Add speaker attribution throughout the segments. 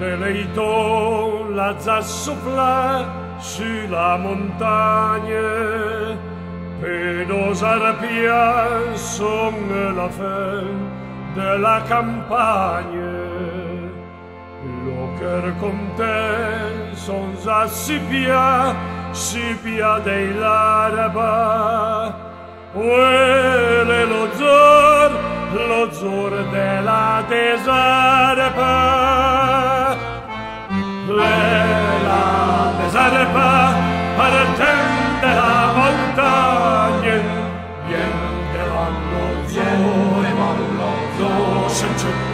Speaker 1: Beleito la soupla sur la montagne. Et nos arpias sont la fin de la campagne Lo cœur content sans assipia sipia dei l'araba. Uele lo zor, lo zor de la desarpa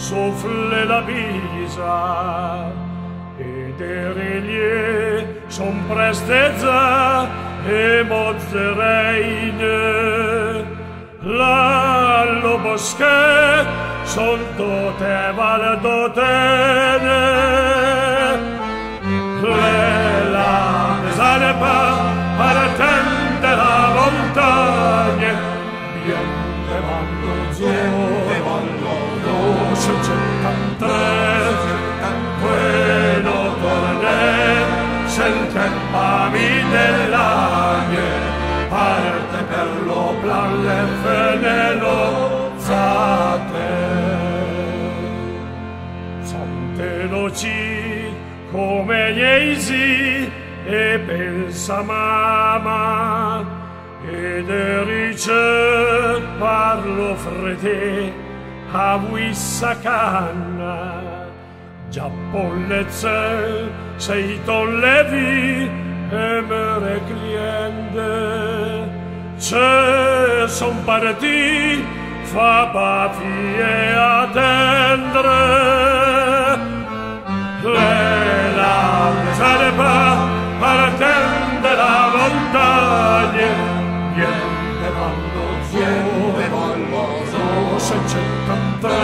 Speaker 1: souffle la brisa e derelier son prestezza e mozzereine la lo bosche son tote val dotene quella sale pa para tende la montagne. Bien rami dell'agne, parte per lo plan le fenelozzate. Son veloci come gli eisi e pensa mamma ed erice parlo frete a vissa canna. Giapponezze sei tollevi emere cliende ce son parti fa papie attendre le laude sarebbe partende la montagne. Niente vanno niente vanno so se c'è tante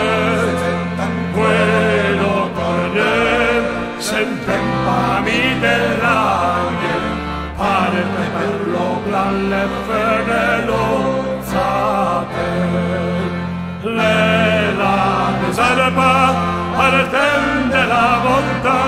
Speaker 1: quello torne sempre pami della alle fenelozzate le lame salpa al tem della bontà